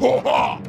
Ho-ha!